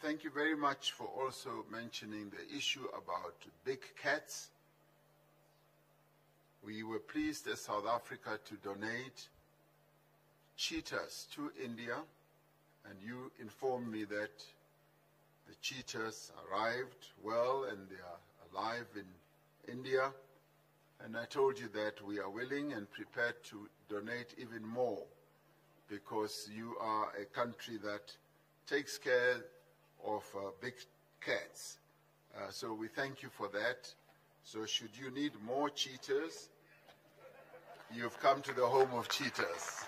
thank you very much for also mentioning the issue about big cats. We were pleased as South Africa to donate cheetahs to India, and you informed me that the cheetahs arrived well and they are alive in India. And I told you that we are willing and prepared to donate even more because you are a country that takes care of uh, big cats. Uh, so we thank you for that. So should you need more cheetahs, you've come to the home of cheetahs.